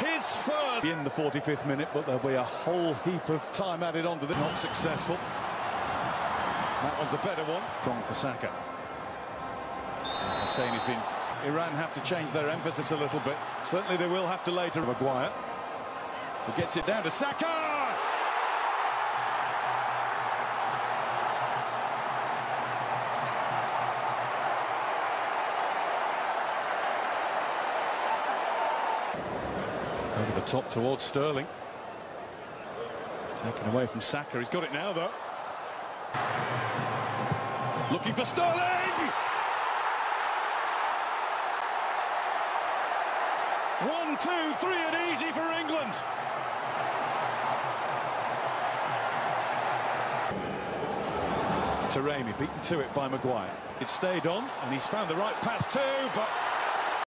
His first in the 45th minute, but there'll be a whole heap of time added onto the not successful. That one's a better one. Strong for Saka. Saying he's been. Iran have to change their emphasis a little bit. Certainly they will have to later. Maguire. Who gets it down to Saka. Over the top towards Sterling. Taken away from Saka. He's got it now, though. Looking for Sterling! One, two, three, and easy for England. Taremi beaten to it by Maguire. It stayed on, and he's found the right pass too, but